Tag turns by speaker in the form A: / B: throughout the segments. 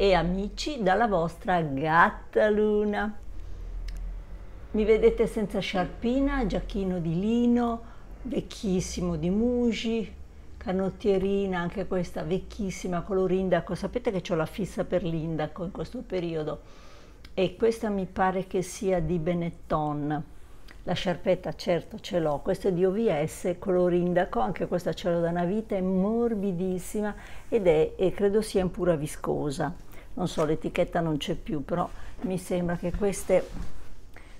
A: e amici dalla vostra gatta Luna. Mi vedete senza sciarpina, giacchino di lino, vecchissimo di Muji, canottierina, anche questa vecchissima color indaco. Sapete che ho la fissa per l'indaco in questo periodo e questa mi pare che sia di Benetton. La sciarpetta certo ce l'ho, questa è di OVS, color indaco, anche questa ce l'ho da una vita, è morbidissima ed è, credo sia in pura viscosa. Non so, l'etichetta non c'è più, però mi sembra che queste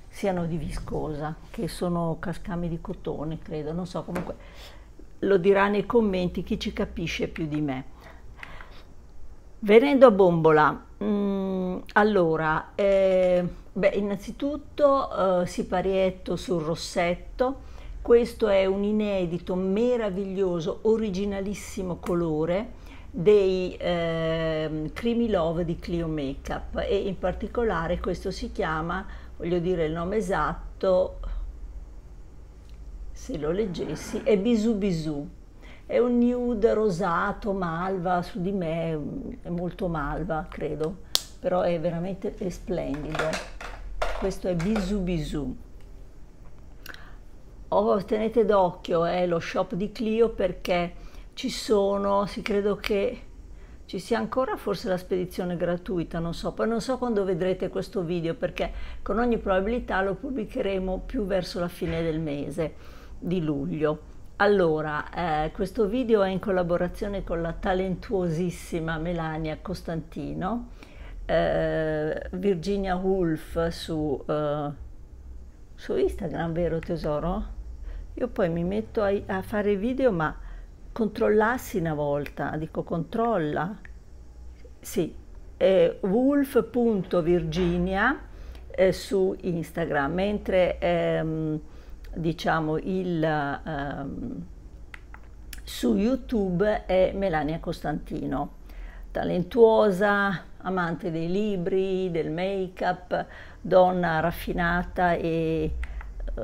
A: siano di viscosa, che sono cascami di cotone, credo, non so, comunque lo dirà nei commenti chi ci capisce più di me. Venendo a bombola, mh, mm, allora, eh, beh, innanzitutto eh, siparietto sul rossetto, questo è un inedito meraviglioso, originalissimo colore dei eh, Creamy Love di Clio Makeup e in particolare questo si chiama voglio dire il nome esatto, se lo leggessi, è Bisù Bisù. È un nude rosato, malva, su di me è molto malva, credo, però è veramente è splendido. Questo è Bisù Bisù. Oh, tenete d'occhio eh, lo shop di Clio perché ci sono, si credo che ci sia ancora forse la spedizione gratuita, non so, poi non so quando vedrete questo video perché con ogni probabilità lo pubblicheremo più verso la fine del mese di luglio. Allora, eh, questo video è in collaborazione con la talentuosissima Melania Costantino, eh, Virginia Woolf su, eh, su, Instagram, vero tesoro? Io poi mi metto a, a fare video ma controllassi una volta, dico controlla, sì, eh, wolf.virginia eh, su Instagram, mentre ehm, diciamo il, ehm, su YouTube è Melania Costantino, talentuosa, amante dei libri, del make-up, donna raffinata e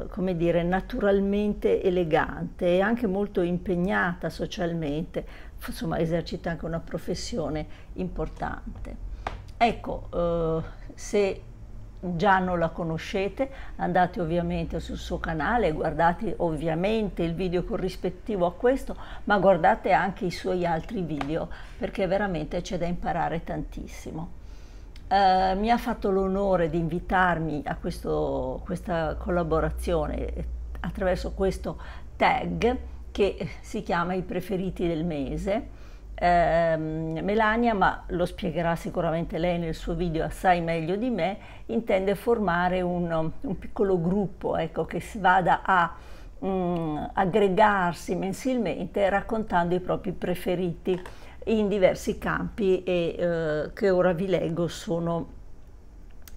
A: come dire, naturalmente elegante e anche molto impegnata socialmente, insomma esercita anche una professione importante. Ecco, eh, se già non la conoscete, andate ovviamente sul suo canale, guardate ovviamente il video corrispettivo a questo, ma guardate anche i suoi altri video perché veramente c'è da imparare tantissimo. Eh, mi ha fatto l'onore di invitarmi a questo, questa collaborazione attraverso questo tag che si chiama I preferiti del mese. Eh, Melania, ma lo spiegherà sicuramente lei nel suo video assai meglio di me, intende formare un, un piccolo gruppo ecco, che vada a mh, mm, aggregarsi mensilmente raccontando i propri preferiti in diversi campi e eh, che ora vi leggo sono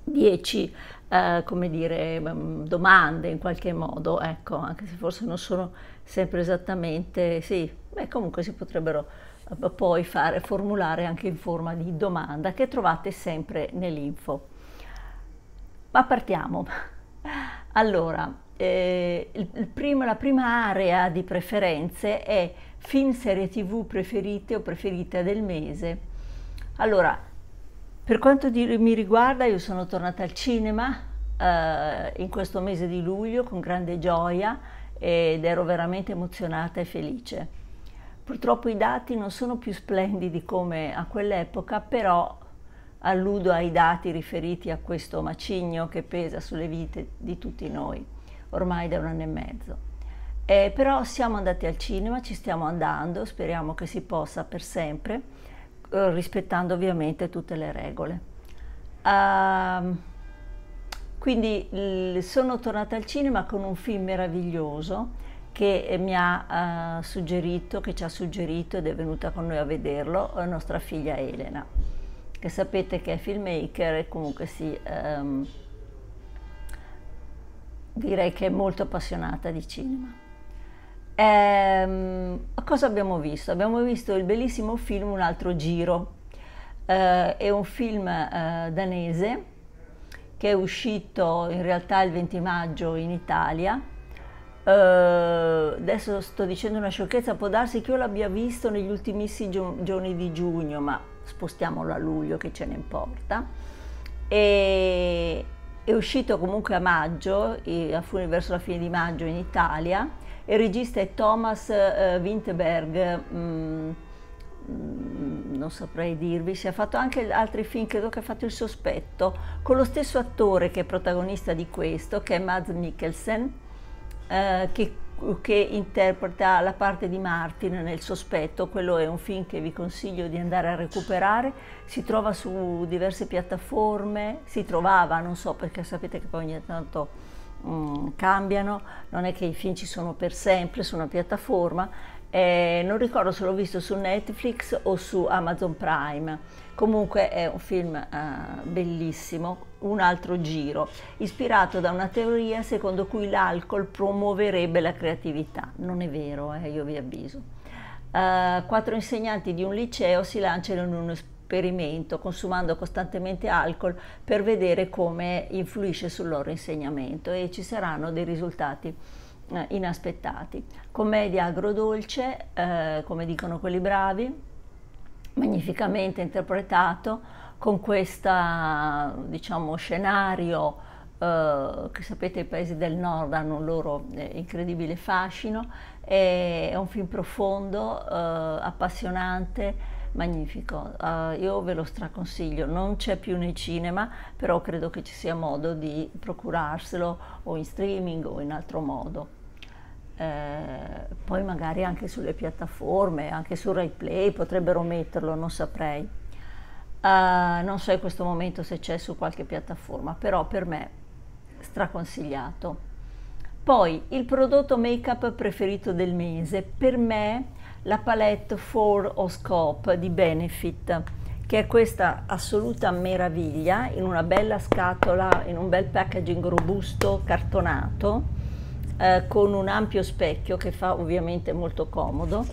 A: dieci eh, come dire, mm, domande in qualche modo, ecco, anche se forse non sono sempre esattamente, sì, beh, comunque si potrebbero eh, poi fare, formulare anche in forma di domanda che trovate sempre nell'info. Ma partiamo. Allora, eh, il, il primo, la prima area di preferenze è film, serie tv preferite o preferite del mese. Allora, per quanto di, mi riguarda, io sono tornata al cinema eh, in questo mese di luglio con grande gioia ed ero veramente emozionata e felice. Purtroppo i dati non sono più splendidi come a quell'epoca, però alludo ai dati riferiti a questo macigno che pesa sulle vite di tutti noi, ormai da un anno e mezzo. Eh, però siamo andati al cinema, ci stiamo andando, speriamo che si possa per sempre, eh, rispettando ovviamente tutte le regole. Uh, quindi sono tornata al cinema con un film meraviglioso che mi ha uh, suggerito, che ci ha suggerito ed è venuta con noi a vederlo, la nostra figlia Elena, che sapete che è filmmaker e comunque sì, um, direi che è molto appassionata di cinema. Ehm, cosa abbiamo visto? Abbiamo visto il bellissimo film Un altro giro, eh, è un film eh, danese che è uscito in realtà il 20 maggio in Italia. Eh, adesso sto dicendo una sciocchezza, può darsi che io l'abbia visto negli ultimissimi gio- giorni di giugno, ma spostiamolo a luglio che ce ne importa. E, è uscito comunque a maggio, verso la fine di maggio in Italia, il regista è Thomas uh, Winterberg, mm, mm, non saprei dirvi, si è fatto anche altri film, credo che ha fatto Il Sospetto, con lo stesso attore che è protagonista di questo, che è Mads Mikkelsen, uh, che che interpreta la parte di Martin nel sospetto, quello è un film che vi consiglio di andare a recuperare, si trova su diverse piattaforme, si trovava, non so perché sapete che poi ogni tanto um, cambiano, non è che i film ci sono per sempre su una piattaforma, eh, non ricordo se l'ho visto su Netflix o su Amazon Prime. Comunque è un film eh, bellissimo, un altro giro, ispirato da una teoria secondo cui l'alcol promuoverebbe la creatività. Non è vero, eh, io vi avviso. Uh, quattro insegnanti di un liceo si lanciano in un esperimento consumando costantemente alcol per vedere come influisce sul loro insegnamento e ci saranno dei risultati eh, inaspettati. Commedia agrodolce, eh, come dicono quelli bravi, magnificamente interpretato con questo diciamo, scenario eh, che sapete i paesi del nord hanno un loro eh, incredibile fascino, è, un film profondo, eh, appassionante, magnifico, uh, io ve lo straconsiglio, non c'è più nei cinema, però credo che ci sia modo di procurarselo o in streaming o in altro modo. Eh, poi magari anche sulle piattaforme, anche su RaiPlay potrebbero metterlo, non saprei. Uh, non so in questo momento se c'è su qualche piattaforma, però per me straconsigliato. Poi il prodotto make-up preferito del mese, per me la palette 4 Scope di Benefit, che è questa assoluta meraviglia in una bella scatola, in un bel packaging robusto cartonato eh, con un ampio specchio che fa ovviamente molto comodo,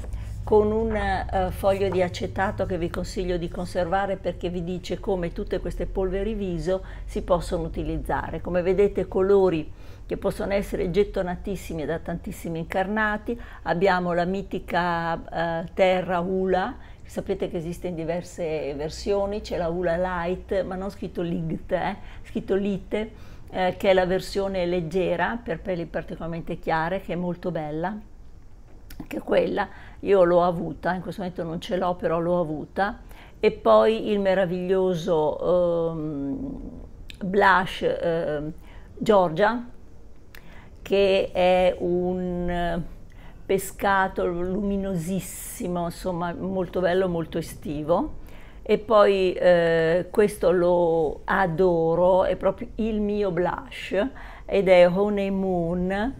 A: con un eh, foglio di acetato che vi consiglio di conservare perché vi dice come tutte queste polveri viso si possono utilizzare. Come vedete colori che possono essere gettonatissimi da tantissimi incarnati, abbiamo la mitica eh, terra Ula, sapete che esiste in diverse versioni, c'è la Ula Light, ma non scritto Light, eh, scritto Lite, eh, che è la versione leggera per peli particolarmente chiare, che è molto bella, che quella. Io l'ho avuta, in questo momento non ce l'ho, però l'ho avuta, e poi il meraviglioso ehm, blush eh, Georgia, che è un pescato luminosissimo, insomma molto bello, molto estivo. E poi eh, questo lo adoro, è proprio il mio blush ed è Honeymoon,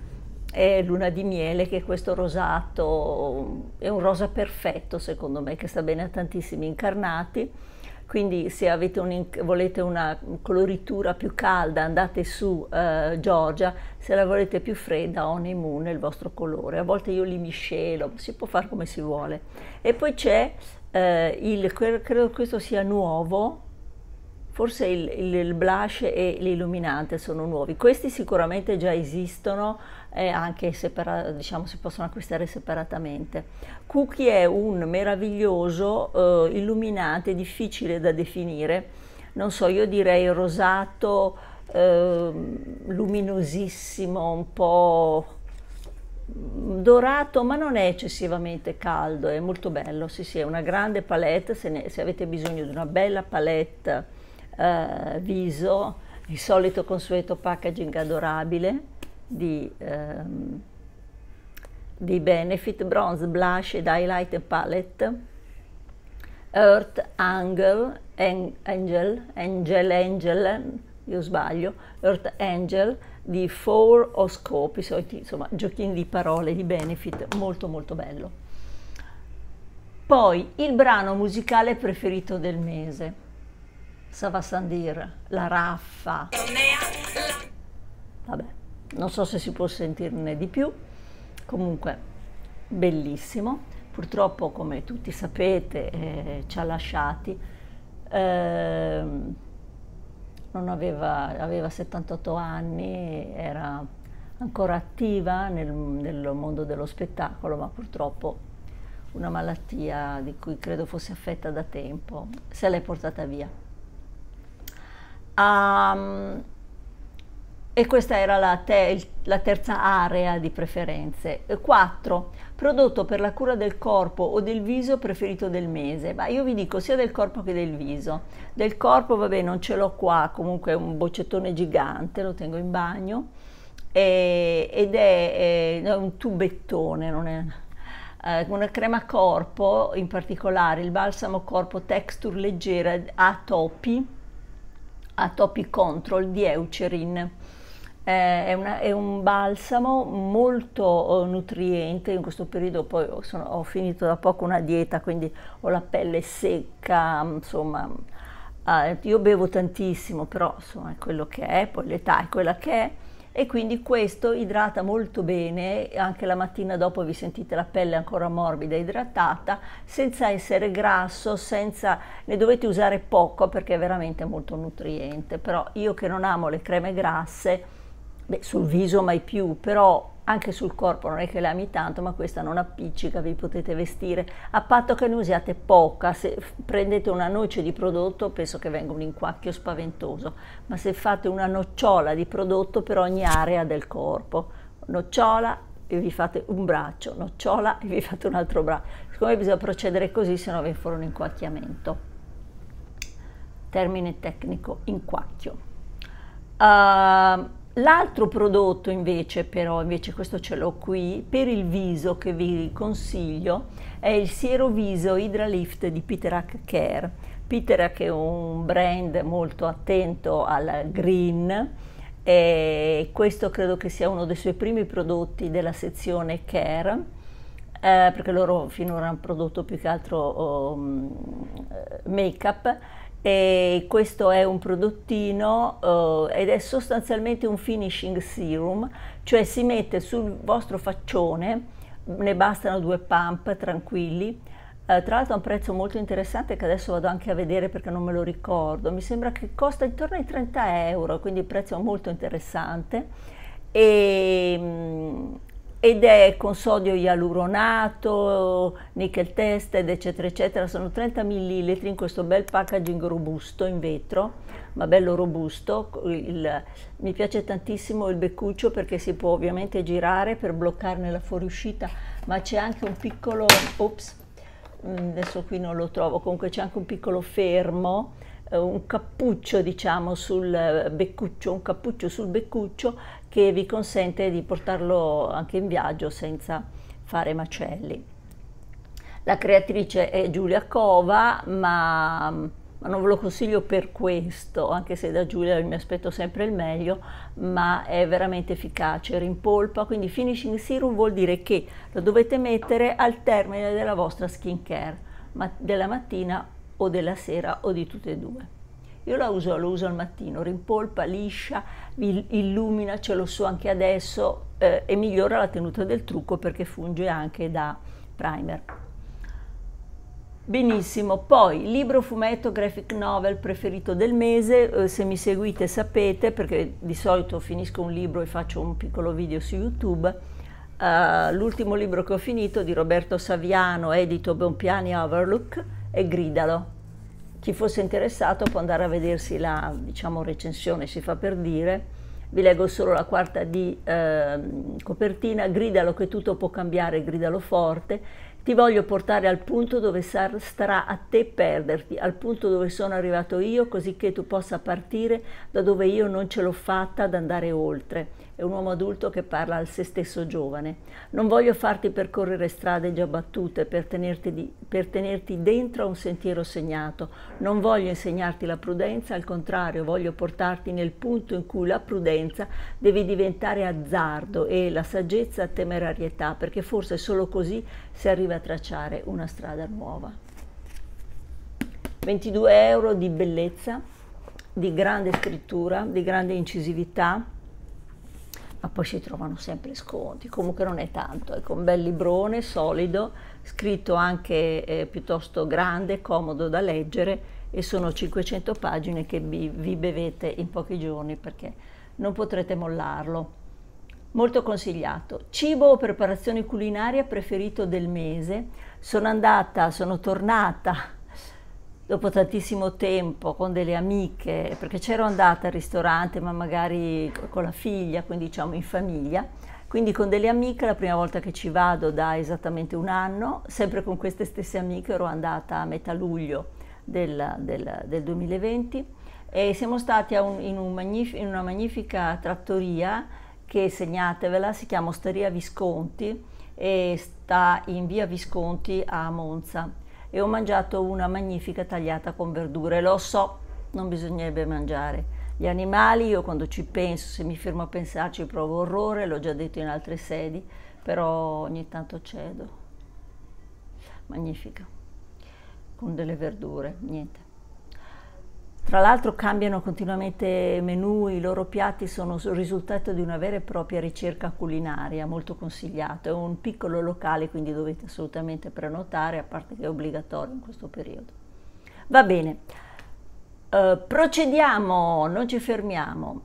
A: è luna di miele che è questo rosato, è un rosa perfetto secondo me che sta bene a tantissimi incarnati quindi se un, volete una coloritura più calda andate su uh, Georgia, se la volete più fredda Honeymoon è il vostro colore, a volte io li miscelo, si può fare come si vuole. E poi c'è eh, il, credo questo sia nuovo, forse il, il, il, blush e l'illuminante sono nuovi. Questi sicuramente già esistono, eh, anche separa, diciamo, si possono acquistare separatamente. Cookie è un meraviglioso eh, illuminante, difficile da definire, non so, io direi rosato, eh, luminosissimo, un po' dorato ma non è eccessivamente caldo, è molto bello, sì sì, è una grande palette, se, ne, se avete bisogno di una bella palette eh, viso, il solito consueto packaging adorabile di, ehm, di Benefit Bronze Blush ed Highlight Palette, Earth Angel, Angel, Angel, Angel, io sbaglio, Earth Angel, di Four o Scope, i soliti insomma, giochini di parole di Benefit, molto molto bello. Poi il brano musicale preferito del mese, Sava Sandir, La Raffa. Vabbè, non so se si può sentirne di più, comunque bellissimo. Purtroppo, come tutti sapete, eh, ci ha lasciati. Eh, aveva, aveva 78 anni, era ancora attiva nel, nel, mondo dello spettacolo, ma purtroppo una malattia di cui credo fosse affetta da tempo, se l'è portata via. Um, e questa era la, te, la, terza area di preferenze. 4. Prodotto per la cura del corpo o del viso preferito del mese. Ma io vi dico sia del corpo che del viso. Del corpo, vabbè, non ce l'ho qua, comunque è un boccettone gigante, lo tengo in bagno. E, ed è, è, un tubettone, non è, eh, una crema corpo, in particolare il balsamo corpo texture leggera a topi, a topi control di Eucerin è, una, è, un balsamo molto oh, nutriente, in questo periodo poi sono, ho finito da poco una dieta, quindi ho la pelle secca, insomma, eh, io bevo tantissimo, però insomma è quello che è, poi l'età è quella che è, e quindi questo idrata molto bene, anche la mattina dopo vi sentite la pelle ancora morbida idratata, senza essere grasso, senza, ne dovete usare poco perché è veramente molto nutriente, però io che non amo le creme grasse, Beh, sul viso mai più, però anche sul corpo non è che l'ami tanto, ma questa non appiccica, vi potete vestire, a patto che ne usiate poca, se prendete una noce di prodotto penso che venga un inquacchio spaventoso, ma se fate una nocciola di prodotto per ogni area del corpo, nocciola e vi fate un braccio, nocciola e vi fate un altro braccio, siccome bisogna procedere così se no vi fa un inquacchiamento. Termine tecnico, inquacchio. Uh, L'altro prodotto invece, però, invece questo ce l'ho qui, per il viso che vi consiglio, è il siero viso Hydralift di Piterac Care. Piterac è un brand molto attento al green e questo credo che sia uno dei suoi primi prodotti della sezione Care, eh, perché loro finora hanno prodotto più che altro um, make-up e questo è un prodottino uh, ed è sostanzialmente un finishing serum, cioè si mette sul vostro faccione, ne bastano due pump tranquilli, uh, tra l'altro a un prezzo molto interessante che adesso vado anche a vedere perché non me lo ricordo, mi sembra che costa intorno ai 30 euro, quindi il prezzo è molto interessante. E, um, ed è con sodio ialuronato, nickel tested, eccetera, eccetera. Sono 30 ml in questo bel packaging robusto in vetro, ma bello robusto. Il, mi piace tantissimo il beccuccio perché si può ovviamente girare per bloccarne la fuoriuscita, ma c'è anche un piccolo, ops, mm, adesso qui non lo trovo, comunque c'è anche un piccolo fermo eh, un cappuccio diciamo sul beccuccio, un cappuccio sul beccuccio che vi consente di portarlo anche in viaggio senza fare macelli. La creatrice è Giulia Cova, ma, ma, non ve lo consiglio per questo, anche se da Giulia mi aspetto sempre il meglio, ma è veramente efficace, rimpolpa, quindi finishing serum vuol dire che lo dovete mettere al termine della vostra skin care, ma della mattina o della sera o di tutte e due. Io la uso, lo uso al mattino, rimpolpa, liscia, illumina, ce lo so anche adesso eh, e migliora la tenuta del trucco perché funge anche da primer. Benissimo, poi libro, fumetto, graphic novel preferito del mese, eh, se mi seguite sapete perché di solito finisco un libro e faccio un piccolo video su YouTube. Uh, l'ultimo libro che ho finito di Roberto Saviano, edito Bompiani Overlook, è Gridalo chi fosse interessato può andare a vedersi la diciamo, recensione, si fa per dire. Vi leggo solo la quarta di eh, copertina, gridalo che tutto può cambiare, gridalo forte. Ti voglio portare al punto dove starà a te perderti, al punto dove sono arrivato io, così che tu possa partire da dove io non ce l'ho fatta ad andare oltre è un uomo adulto che parla al se stesso giovane. Non voglio farti percorrere strade già battute per tenerti, di, per tenerti dentro a un sentiero segnato. Non voglio insegnarti la prudenza, al contrario, voglio portarti nel punto in cui la prudenza deve diventare azzardo e la saggezza temerarietà, perché forse solo così si arriva a tracciare una strada nuova. 22 euro di bellezza, di grande scrittura, di grande incisività, ma poi si trovano sempre sconti, comunque non è tanto, ecco un bel librone solido, scritto anche eh, piuttosto grande, comodo da leggere e sono 500 pagine che vi, vi bevete in pochi giorni perché non potrete mollarlo. molto consigliato. Cibo o preparazione culinaria preferito del mese. Sono andata, sono tornata dopo tantissimo tempo con delle amiche, perché c'ero andata al ristorante, ma magari con la figlia, quindi diciamo in famiglia. Quindi con delle amiche, la prima volta che ci vado da esattamente un anno, sempre con queste stesse amiche, ero andata a metà luglio del, del, del 2020 e siamo stati un, in, un in una magnifica trattoria che segnatevela, si chiama Osteria Visconti e sta in via Visconti a Monza e ho mangiato una magnifica tagliata con verdure. Lo so, non bisognerebbe mangiare gli animali, io quando ci penso, se mi fermo a pensarci, provo orrore, l'ho già detto in altre sedi, però ogni tanto cedo. Magnifica, con delle verdure, niente. Tra l'altro cambiano continuamente menù, i loro piatti sono il risultato di una vera e propria ricerca culinaria, molto consigliato. È un piccolo locale, quindi dovete assolutamente prenotare, a parte che è obbligatorio in questo periodo. Va bene, uh, procediamo, non ci fermiamo.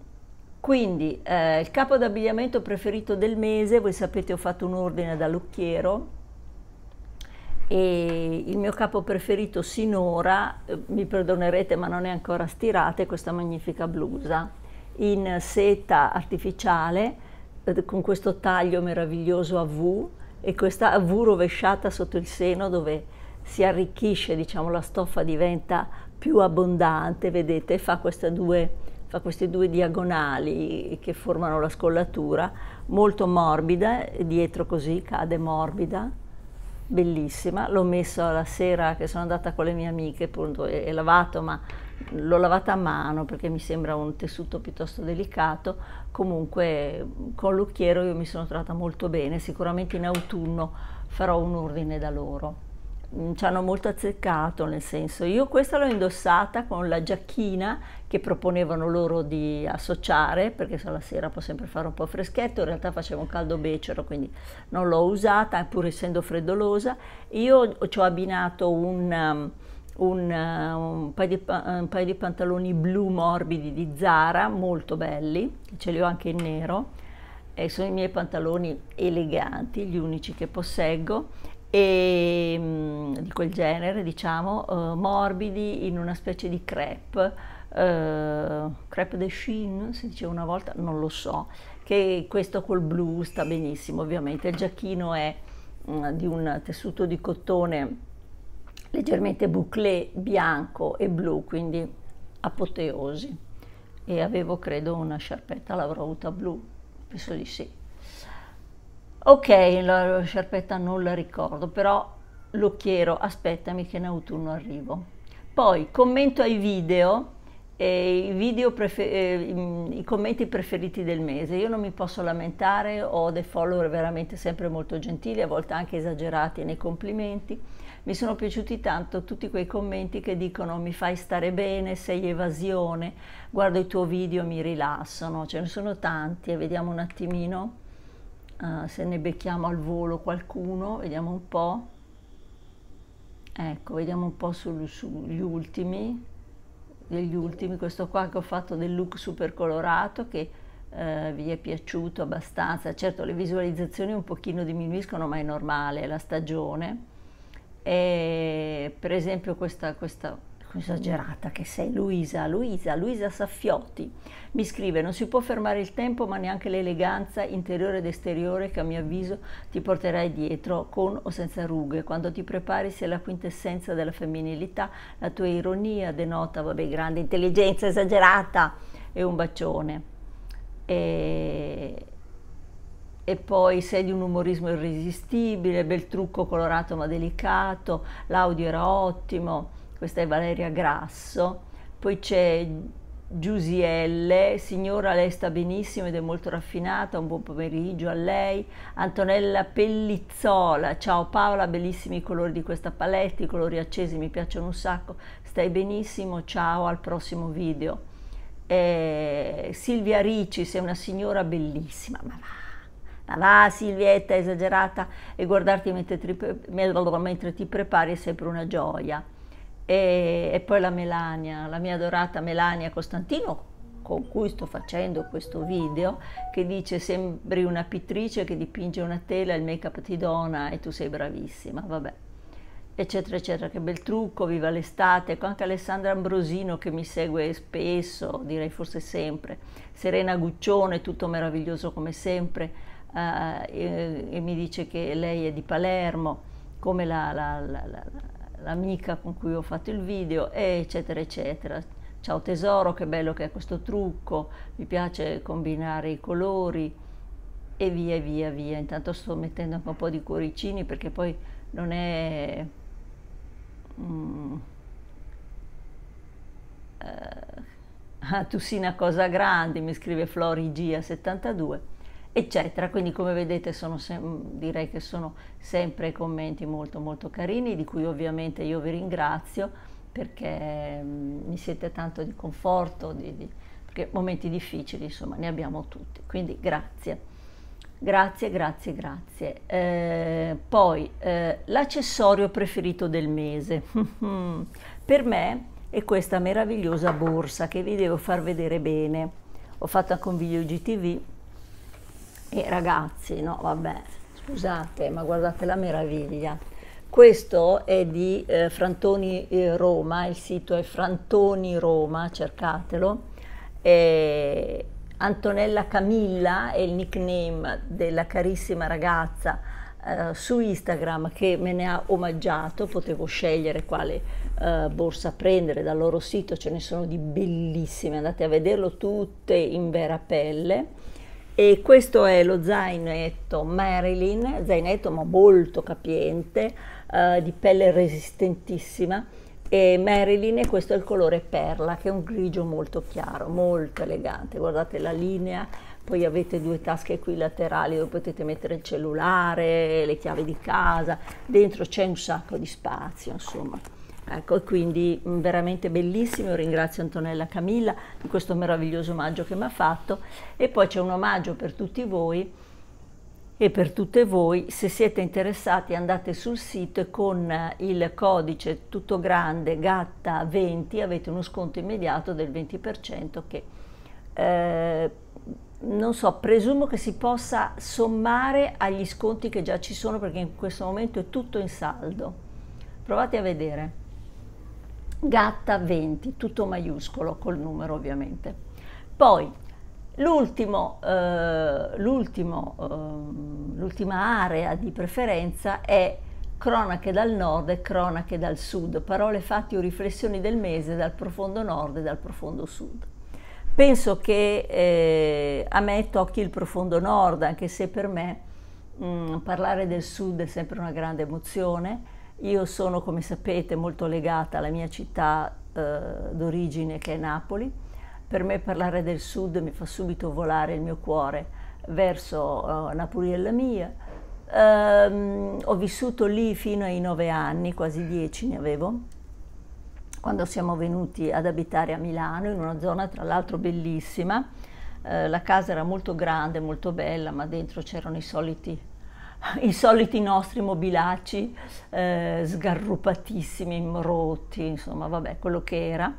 A: Quindi eh, il capo d'abbigliamento preferito del mese, voi sapete ho fatto un ordine dall'occhiero, e il mio capo preferito sinora, eh, mi perdonerete ma non è ancora stirata, è questa magnifica blusa in seta artificiale eh, con questo taglio meraviglioso a V e questa V rovesciata sotto il seno dove si arricchisce, diciamo la stoffa diventa più abbondante, vedete, fa, due, fa queste due diagonali che formano la scollatura, molto morbida, dietro così cade morbida bellissima, l'ho messo la sera che sono andata con le mie amiche, appunto, e, e lavato, ma l'ho lavata a mano perché mi sembra un tessuto piuttosto delicato, comunque con l'occhiero io mi sono trovata molto bene, sicuramente in autunno farò un ordine da loro. Mm, ci hanno molto azzeccato, nel senso, io questa l'ho indossata con la giacchina che proponevano loro di associare, perché se la sera può sempre fare un po' freschetto, in realtà faceva un caldo becero, quindi non l'ho usata, pur essendo freddolosa. Io ci ho abbinato un, um, un, uh, un, paio di, un, paio di, pantaloni blu morbidi di Zara, molto belli, ce li ho anche in nero, e sono i miei pantaloni eleganti, gli unici che posseggo, e, mm, di quel genere, diciamo, uh, morbidi in una specie di crepe, uh, crepe de chine, si diceva una volta, non lo so, che questo col blu sta benissimo, ovviamente. Il giacchino è uh, di un tessuto di cotone leggermente bouclé bianco e blu, quindi apoteosi. E avevo, credo, una sciarpetta, l'avrò avuta blu, penso di sì. Ok, la sciarpetta non la ricordo, però l'occhiero, aspettami che in autunno arrivo. Poi commento ai video, eh, i, video eh, i commenti preferiti del mese. Io non mi posso lamentare, ho dei follower veramente sempre molto gentili, a volte anche esagerati nei complimenti. Mi sono piaciuti tanto tutti quei commenti che dicono mi fai stare bene, sei evasione, guardo i tuoi video, mi rilassano, ce ne sono tanti e vediamo un attimino uh, se ne becchiamo al volo qualcuno, vediamo un po'. Ecco, vediamo un po' sugli ultimi, degli ultimi, questo qua che ho fatto del look super colorato che eh, vi è piaciuto abbastanza. Certo le visualizzazioni un pochino diminuiscono, ma è normale, è la stagione. E, per esempio questa, questa esagerata che sei Luisa, Luisa, Luisa Saffiotti. Mi scrive, non si può fermare il tempo ma neanche l'eleganza interiore ed esteriore che a mio avviso ti porterai dietro con o senza rughe. Quando ti prepari sei la quintessenza della femminilità, la tua ironia denota, vabbè, grande intelligenza esagerata e un bacione. E, e poi sei di un umorismo irresistibile, bel trucco colorato ma delicato, l'audio era ottimo questa è Valeria Grasso, poi c'è Giusielle, signora lei sta benissimo ed è molto raffinata, un buon pomeriggio a lei, Antonella Pellizzola, ciao Paola, bellissimi i colori di questa palette, i colori accesi mi piacciono un sacco, stai benissimo, ciao, al prossimo video. Eh, Silvia Ricci, sei una signora bellissima, ma va, ma va Silvietta, esagerata, e guardarti mentre ti, mentre ti prepari è sempre una gioia e, e, poi la Melania, la mia adorata Melania Costantino, con cui sto facendo questo video che dice sembri una pittrice che dipinge una tela, il make up ti dona e tu sei bravissima, vabbè. Eccetera eccetera, che bel trucco, viva l'estate, ecco anche Alessandra Ambrosino che mi segue spesso, direi forse sempre, Serena Guccione, tutto meraviglioso come sempre, eh, e, e, mi dice che lei è di Palermo, come la, la, la, l'amica con cui ho fatto il video, eccetera eccetera. Ciao tesoro, che bello che è questo trucco, mi piace combinare i colori e via via via. Intanto sto mettendo anche un po' di cuoricini perché poi non è mm, uh, tu sei una cosa grande, mi scrive Flori Gia 72, eccetera. Quindi come vedete sono direi che sono sempre commenti molto molto carini, di cui ovviamente io vi ringrazio perché mm, mi siete tanto di conforto, di, di, perché momenti difficili insomma ne abbiamo tutti, quindi grazie. Grazie, grazie, grazie. Eh, poi, eh, l'accessorio preferito del mese. per me è questa meravigliosa borsa che vi devo far vedere bene. Ho fatto anche un video GTV e ragazzi, no, vabbè, scusate, ma guardate la meraviglia. Questo è di eh, Frantoni eh, Roma, il sito è Frantoni Roma, cercatelo. E Antonella Camilla è il nickname della carissima ragazza eh, su Instagram che me ne ha omaggiato, potevo scegliere quale eh, borsa prendere dal loro sito, ce ne sono di bellissime, andate a vederlo tutte in vera pelle. E questo è lo zainetto Marilyn, zainetto ma molto capiente, eh, di pelle resistentissima. E Marilyn e questo è il colore perla che è un grigio molto chiaro, molto elegante, guardate la linea, poi avete due tasche qui laterali dove potete mettere il cellulare, le chiavi di casa, dentro c'è un sacco di spazio insomma. Ecco, quindi mm, veramente bellissimo, ringrazio Antonella Camilla di questo meraviglioso omaggio che mi ha fatto e poi c'è un omaggio per tutti voi e per tutte voi, se siete interessati andate sul sito e con il codice tutto grande GATTA20 avete uno sconto immediato del 20% che eh, non so, presumo che si possa sommare agli sconti che già ci sono perché in questo momento è tutto in saldo. Provate a vedere. Gatta 20, tutto maiuscolo col numero ovviamente. Poi eh, l'ultimo, eh, l'ultima area di preferenza è cronache dal nord e cronache dal sud, parole, fatti o riflessioni del mese dal profondo nord e dal profondo sud. Penso che eh, a me tocchi il profondo nord, anche se per me mh, mm, parlare del sud è sempre una grande emozione. Io sono, come sapete, molto legata alla mia città eh, d'origine che è Napoli per me parlare del sud mi fa subito volare il mio cuore verso uh, Napuriella mia. Um, ho vissuto lì fino ai nove anni, quasi dieci ne avevo, quando siamo venuti ad abitare a Milano, in una zona tra l'altro bellissima. Uh, la casa era molto grande, molto bella, ma dentro c'erano i soliti i soliti nostri mobilacci eh, sgarrupatissimi, rotti, insomma, vabbè, quello che era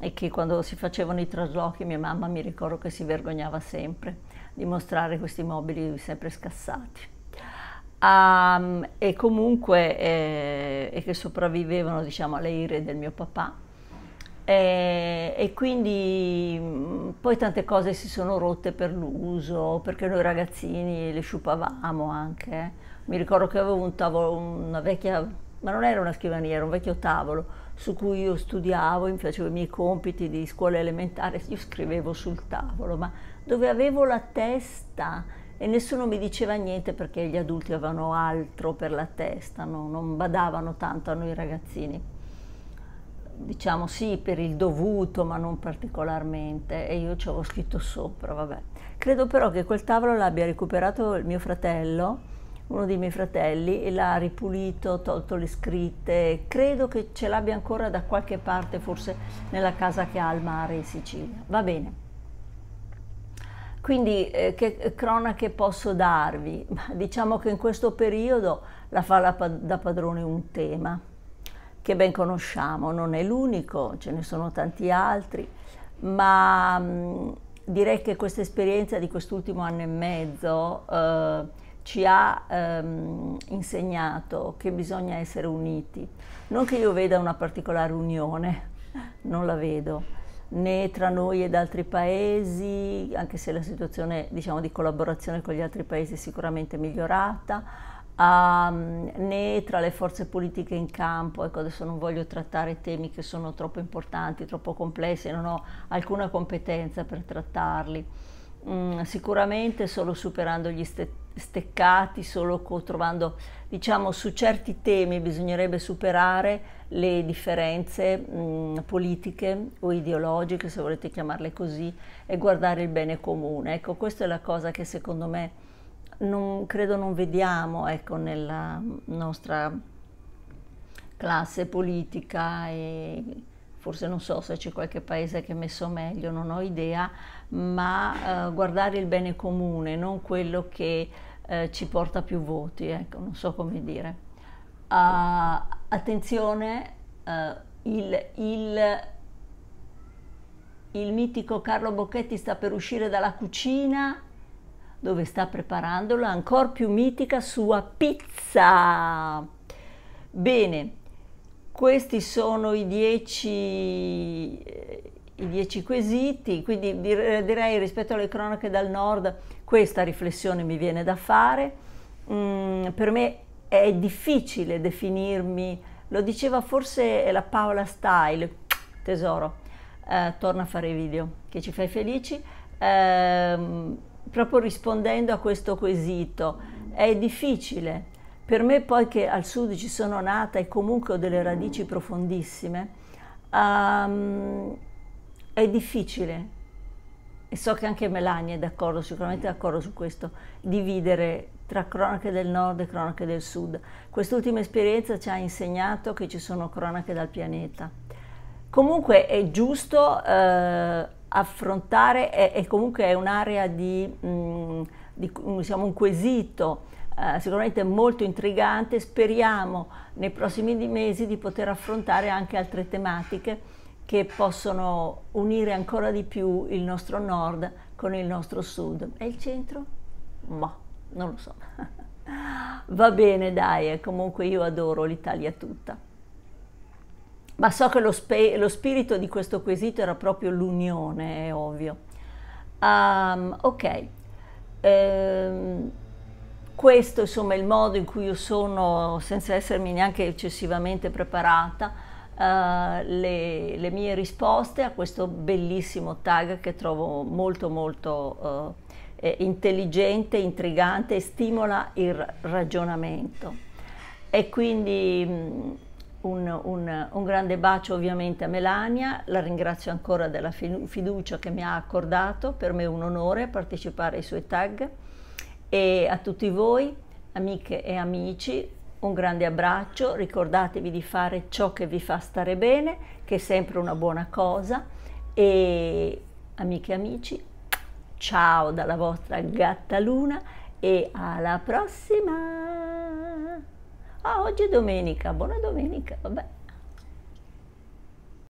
A: e che quando si facevano i traslochi mia mamma mi ricordo che si vergognava sempre di mostrare questi mobili sempre scassati. Um, e comunque eh, e che sopravvivevano diciamo alle ire del mio papà e, e quindi mm, poi tante cose si sono rotte per l'uso perché noi ragazzini le sciupavamo anche mi ricordo che avevo un tavolo una vecchia ma non era una scrivania era un vecchio tavolo su cui io studiavo, facevo i miei compiti di scuola elementare, io scrivevo sul tavolo, ma dove avevo la testa e nessuno mi diceva niente perché gli adulti avevano altro per la testa, no? non badavano tanto a noi ragazzini. Diciamo sì, per il dovuto, ma non particolarmente, e io ci avevo scritto sopra, vabbè. Credo però che quel tavolo l'abbia recuperato mio fratello, uno dei miei fratelli e l'ha ripulito, tolto le scritte, credo che ce l'abbia ancora da qualche parte, forse nella casa che ha al mare in Sicilia. Va bene. Quindi eh, che cronache posso darvi? Diciamo che in questo periodo la fa da padrone un tema che ben conosciamo, non è l'unico, ce ne sono tanti altri, ma mh, direi che questa esperienza di quest'ultimo anno e mezzo eh, ci ha ehm, insegnato che bisogna essere uniti. Non che io veda una particolare unione, non la vedo, né tra noi ed altri paesi, anche se la situazione diciamo, di collaborazione con gli altri paesi è sicuramente migliorata, um, né tra le forze politiche in campo. Ecco, adesso non voglio trattare temi che sono troppo importanti, troppo complessi, non ho alcuna competenza per trattarli. Mm, sicuramente solo superando gli ste- steccati, solo trovando, diciamo, su certi temi bisognerebbe superare le differenze mm, politiche o ideologiche, se volete chiamarle così, e guardare il bene comune. Ecco, questa è la cosa che secondo me non, credo non vediamo ecco, nella nostra classe politica e forse non so se c'è qualche paese che è messo meglio, non ho idea, ma eh, guardare il bene comune, non quello che eh, ci porta più voti, ecco, non so come dire. Uh, attenzione, uh, il, il, il mitico Carlo Bocchetti sta per uscire dalla cucina dove sta preparando la ancora più mitica sua pizza. Bene, questi sono i dieci, i dieci quesiti, quindi direi rispetto alle cronache dal nord questa riflessione mi viene da fare. Mm, per me è difficile definirmi, lo diceva forse la Paola Style, tesoro, eh, torna a fare video, che ci fai felici. Eh, proprio rispondendo a questo quesito, è difficile. Per me poi che al sud ci sono nata e comunque ho delle radici profondissime, um, è difficile. E so che anche Melania è d'accordo, sicuramente d'accordo su questo, dividere tra cronache del nord e cronache del sud. Quest'ultima esperienza ci ha insegnato che ci sono cronache dal pianeta. Comunque è giusto eh, affrontare e, comunque è un'area di, mh, mm, di diciamo, un quesito eh, sicuramente molto intrigante, speriamo nei prossimi mesi di poter affrontare anche altre tematiche che possono unire ancora di più il nostro nord con il nostro sud. E il centro? Ma non lo so. Va bene, dai, comunque io adoro l'Italia tutta ma so che lo, spe- lo, spirito di questo quesito era proprio l'unione, è ovvio. Um, ok, um, questo insomma è il modo in cui io sono, senza essermi neanche eccessivamente preparata, uh, le, le, mie risposte a questo bellissimo tag che trovo molto molto uh, intelligente, intrigante e stimola il ragionamento. E quindi un, un, un, grande bacio ovviamente a Melania, la ringrazio ancora della fiducia che mi ha accordato, per me è un onore partecipare ai suoi tag e a tutti voi, amiche e amici, un grande abbraccio, ricordatevi di fare ciò che vi fa stare bene, che è sempre una buona cosa e amiche e amici, ciao dalla vostra gatta Luna e alla prossima! Ah, oggi è domenica, buona domenica, vabbè.